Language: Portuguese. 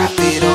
it